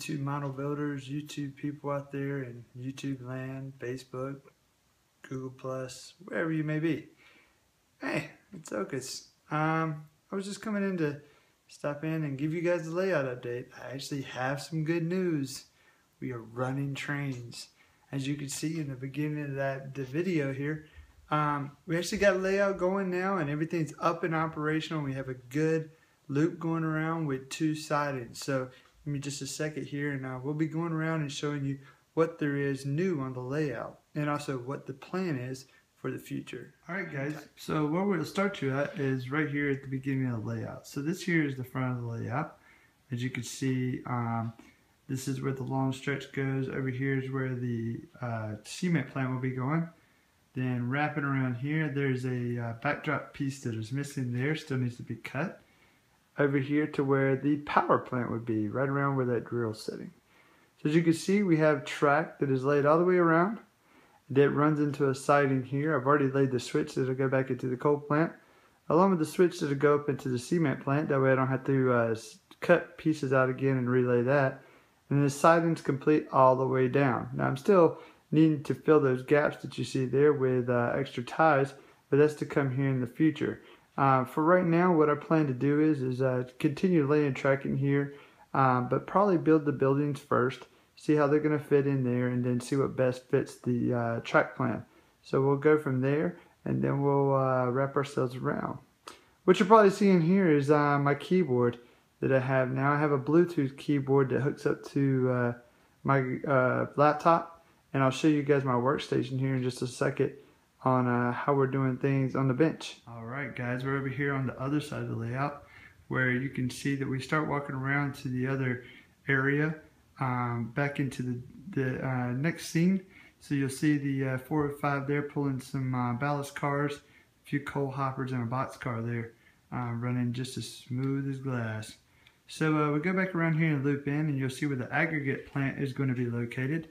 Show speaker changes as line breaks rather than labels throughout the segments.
YouTube model builders, YouTube people out there in YouTube land, Facebook, Google Plus, wherever you may be. Hey, it's Okcuse. Um, I was just coming in to stop in and give you guys a layout update. I actually have some good news. We are running trains. As you can see in the beginning of that the video here, um, we actually got layout going now and everything's up and operational. We have a good loop going around with two sidings. So give me just a second here and uh, we'll be going around and showing you what there is new on the layout and also what the plan is for the future. Alright guys, so where we'll start you at is right here at the beginning of the layout. So this here is the front of the layout. As you can see, um, this is where the long stretch goes. Over here is where the uh, cement plant will be going. Then wrapping around here, there's a uh, backdrop piece that is missing there, still needs to be cut. Over here to where the power plant would be, right around where that drill's sitting. So as you can see, we have track that is laid all the way around. That runs into a siding here. I've already laid the switch that'll go back into the coal plant, along with the switch that'll go up into the cement plant. That way I don't have to uh, cut pieces out again and relay that. And the siding's complete all the way down. Now I'm still needing to fill those gaps that you see there with uh, extra ties, but that's to come here in the future. Uh, for right now, what I plan to do is is uh, continue laying tracking here, um, but probably build the buildings first, see how they're going to fit in there, and then see what best fits the uh, track plan. So we'll go from there, and then we'll uh, wrap ourselves around. What you're probably seeing here is uh, my keyboard that I have now. I have a Bluetooth keyboard that hooks up to uh, my uh, laptop and I'll show you guys my workstation here in just a second on uh, how we're doing things on the bench. Alright guys, we're over here on the other side of the layout where you can see that we start walking around to the other area um, back into the, the uh, next scene. So you'll see the uh, 405 there pulling some uh, ballast cars, a few coal hoppers and a box car there uh, running just as smooth as glass. So uh, we go back around here and loop in and you'll see where the aggregate plant is going to be located.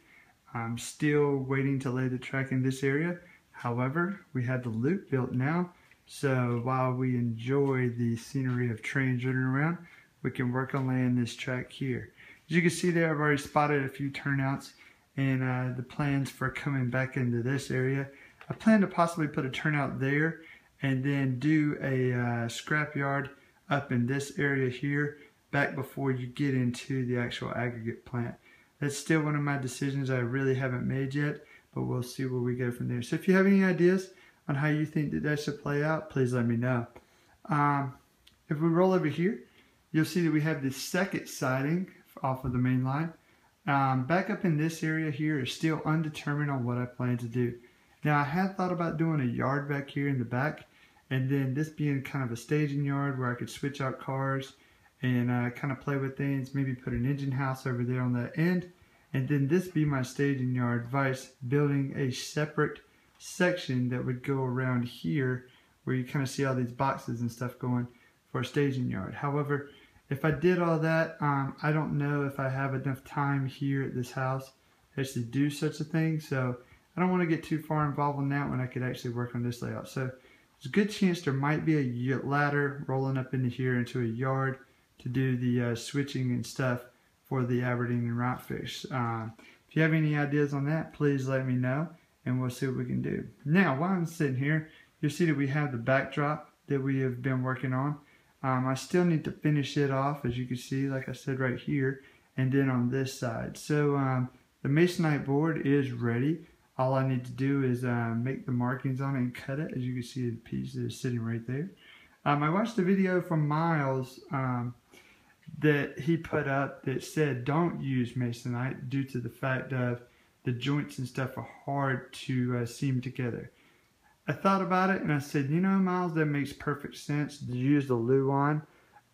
I'm still waiting to lay the track in this area. However, we have the loop built now. So while we enjoy the scenery of trains running around, we can work on laying this track here. As you can see there, I've already spotted a few turnouts and uh, the plans for coming back into this area. I plan to possibly put a turnout there and then do a uh, scrap yard up in this area here back before you get into the actual aggregate plant. That's still one of my decisions I really haven't made yet, but we'll see where we go from there. So if you have any ideas on how you think that that should play out, please let me know. Um, if we roll over here, you'll see that we have the second siding off of the main line. Um, back up in this area here is still undetermined on what I plan to do. Now I had thought about doing a yard back here in the back and then this being kind of a staging yard where I could switch out cars and uh, kind of play with things, maybe put an engine house over there on that end, and then this be my staging yard, vice building a separate section that would go around here where you kind of see all these boxes and stuff going for a staging yard. However, if I did all that, um, I don't know if I have enough time here at this house to actually do such a thing, so I don't want to get too far involved in that when I could actually work on this layout. So there's a good chance there might be a ladder rolling up into here into a yard to do the uh, switching and stuff for the Aberdeen and Rockfish. Um, if you have any ideas on that, please let me know and we'll see what we can do. Now, while I'm sitting here, you'll see that we have the backdrop that we have been working on. Um, I still need to finish it off, as you can see, like I said right here, and then on this side. So um, the masonite board is ready. All I need to do is uh, make the markings on it and cut it. As you can see, the piece is sitting right there. Um, I watched a video from Miles um, that he put up that said don't use masonite due to the fact of the joints and stuff are hard to uh, seam together. I thought about it and I said, you know, Miles, that makes perfect sense to use the Luan.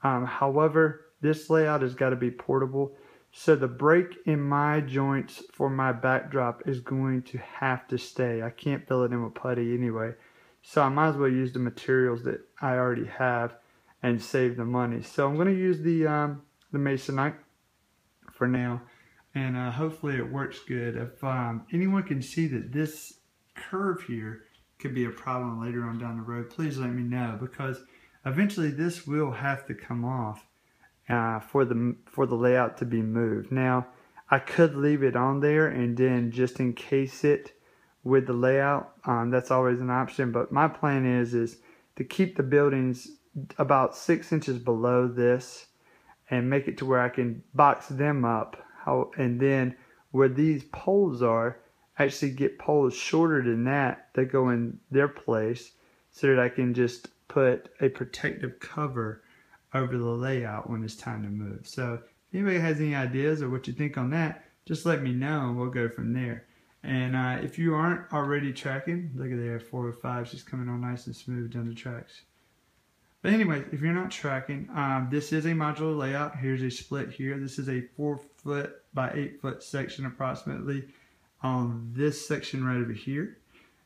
Um, however, this layout has got to be portable. So the break in my joints for my backdrop is going to have to stay. I can't fill it in with putty anyway. So I might as well use the materials that I already have and save the money. So I'm going to use the um, the masonite for now, and uh, hopefully it works good. If um, anyone can see that this curve here could be a problem later on down the road, please let me know because eventually this will have to come off. uh, for the for the layout to be moved. Now, I could leave it on there and then just encase it with the layout. Um, that's always an option. But my plan is is to keep the buildings about six inches below this and make it to where I can box them up. How and then where these poles are, actually get poles shorter than that that go in their place so that I can just put a protective cover over the layout when it's time to move. So if anybody has any ideas or what you think on that, just let me know and we'll go from there. And uh, if you aren't already tracking, look at there, 405, she's coming on nice and smooth down the tracks. But anyway, if you're not tracking, um, this is a modular layout. Here's a split here. This is a four foot by eight foot section approximately on this section right over here.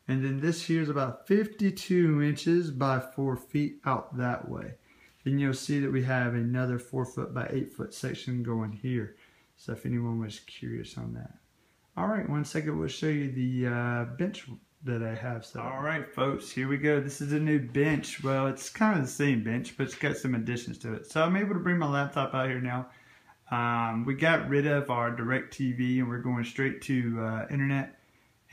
And then this here is about 52 inches by four feet out that way. Then you'll see that we have another four foot by eight foot section going here. So if anyone was curious on that. All right, one second, we'll show you the uh, bench that I have. So. All right, folks, here we go. This is a new bench. Well, it's kind of the same bench, but it's got some additions to it. So I'm able to bring my laptop out here now. Um, we got rid of our DirecTV and we're going straight to uh, internet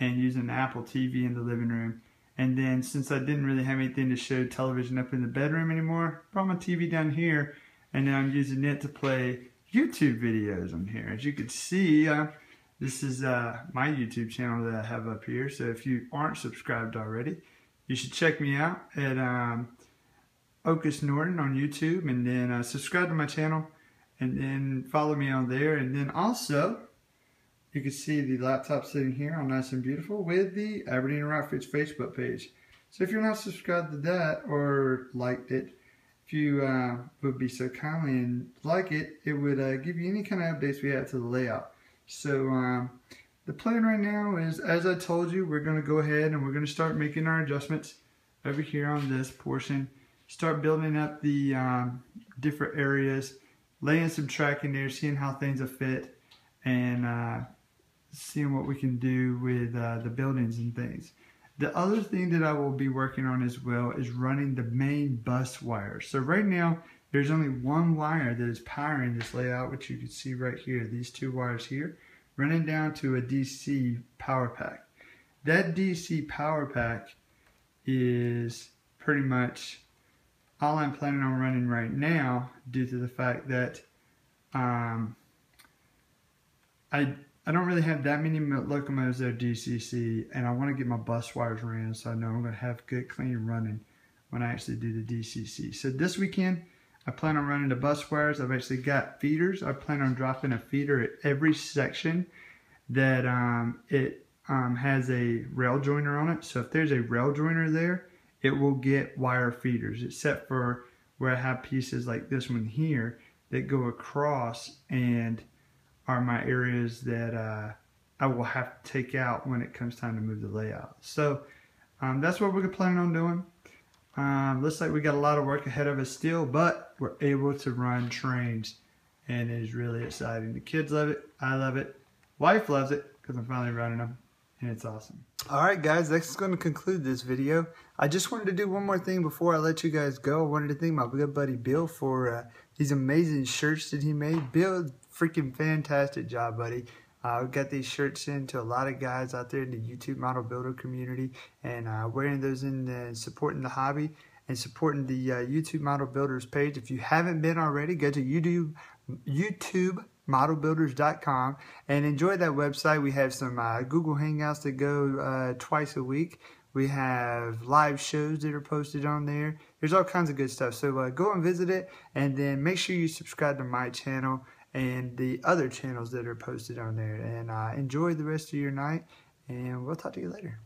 and using Apple TV in the living room. And then since I didn't really have anything to show television up in the bedroom anymore, brought my TV down here and now I'm using it to play YouTube videos on here. As you can see, uh, this is uh, my YouTube channel that I have up here. So if you aren't subscribed already, you should check me out at um, Norton on YouTube and then uh, subscribe to my channel and then follow me on there. And then also, you can see the laptop sitting here on Nice and Beautiful with the Aberdeen Rockfish's Facebook page. So if you're not subscribed to that or liked it, if you uh, would be so kindly and like it, it would uh, give you any kind of updates we have to the layout. So um, the plan right now is, as I told you, we're going to go ahead and we're going to start making our adjustments over here on this portion. Start building up the um, different areas, laying some track in there, seeing how things will fit, and uh, seeing what we can do with uh, the buildings and things. The other thing that I will be working on as well is running the main bus wires. So right now, there's only one wire that is powering this layout, which you can see right here, these two wires here, running down to a DC power pack. That DC power pack is pretty much all I'm planning on running right now due to the fact that um, I I don't really have that many locomotives that are DCC and I want to get my bus wires ran so I know I'm going to have good clean running when I actually do the DCC. So this weekend I plan on running the bus wires. I've actually got feeders. I plan on dropping a feeder at every section that um, it um, has a rail joiner on it. So if there's a rail joiner there, it will get wire feeders, except for where I have pieces like this one here that go across and are my areas that uh, I will have to take out when it comes time to move the layout. So um, that's what we're planning on doing. Um, looks like we got a lot of work ahead of us still, but we're able to run trains and it is really exciting. The kids love it. I love it. Wife loves it because I'm finally running them and it's awesome. All right, guys, that's going to conclude this video. I just wanted to do one more thing before I let you guys go. I wanted to thank my good buddy Bill for uh, these amazing shirts that he made. Bill, freaking fantastic job, buddy. Uh, we got these shirts in to a lot of guys out there in the YouTube model builder community and uh, wearing those in and supporting the hobby and supporting the uh, YouTube model builders page. If you haven't been already, go to YouTube, YouTube modelbuilders.com and enjoy that website. We have some uh, Google Hangouts that go uh, twice a week. We have live shows that are posted on there. There's all kinds of good stuff. So uh, go and visit it and then make sure you subscribe to my channel and the other channels that are posted on there. And uh, enjoy the rest of your night, and we'll talk to you later.